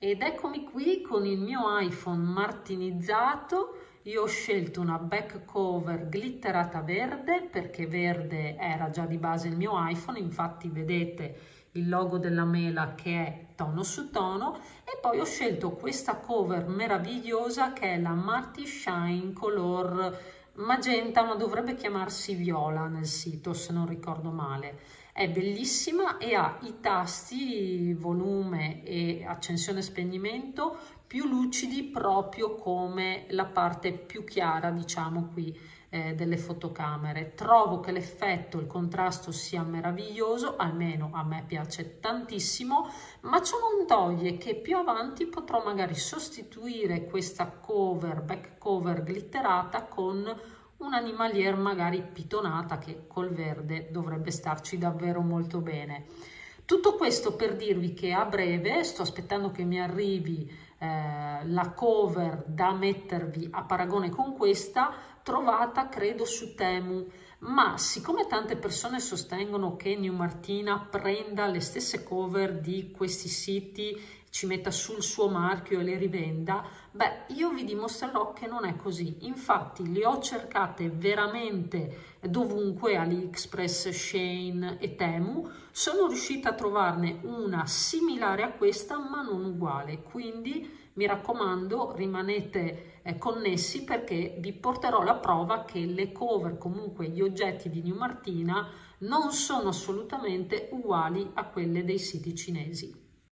Ed eccomi qui con il mio iPhone martinizzato. Io ho scelto una back cover glitterata verde perché verde era già di base il mio iPhone, infatti vedete il logo della mela che è tono su tono e poi ho scelto questa cover meravigliosa che è la Marty Shine color magenta ma dovrebbe chiamarsi viola nel sito se non ricordo male. È bellissima e ha i tasti volume e accensione spegnimento più lucidi proprio come la parte più chiara diciamo qui eh, delle fotocamere trovo che l'effetto il contrasto sia meraviglioso almeno a me piace tantissimo ma ciò non toglie che più avanti potrò magari sostituire questa cover back cover glitterata con un'animalier magari pitonata che col verde dovrebbe starci davvero molto bene. Tutto questo per dirvi che a breve sto aspettando che mi arrivi eh, la cover da mettervi a paragone con questa trovata credo su Temu. Ma siccome tante persone sostengono che New Martina prenda le stesse cover di questi siti ci metta sul suo marchio e le rivenda, beh, io vi dimostrerò che non è così. Infatti le ho cercate veramente dovunque, AliExpress, Shane e Temu, sono riuscita a trovarne una similare a questa ma non uguale, quindi mi raccomando rimanete eh, connessi perché vi porterò la prova che le cover, comunque gli oggetti di New Martina, non sono assolutamente uguali a quelle dei siti cinesi.